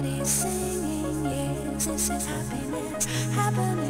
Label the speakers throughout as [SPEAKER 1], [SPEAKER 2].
[SPEAKER 1] Everybody's singing, yes, this is happiness happening.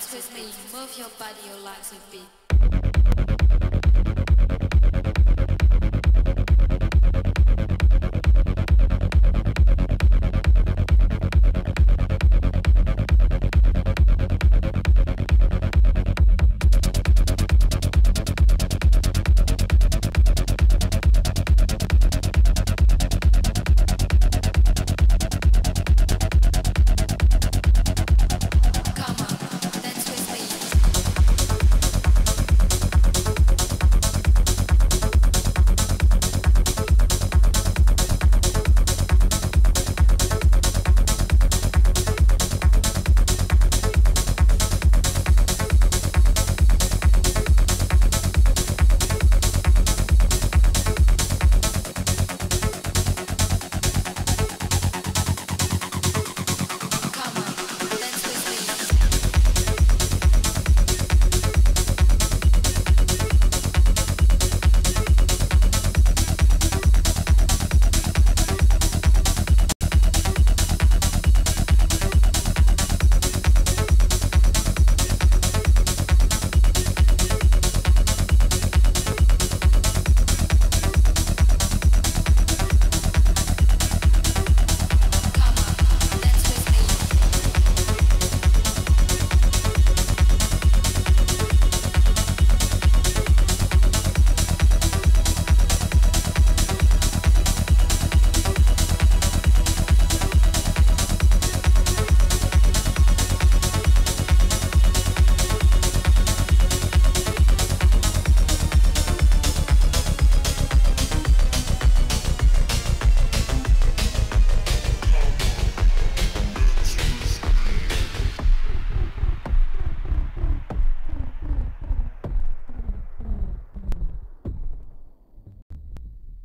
[SPEAKER 2] Dance with me, move your body, your legs with me.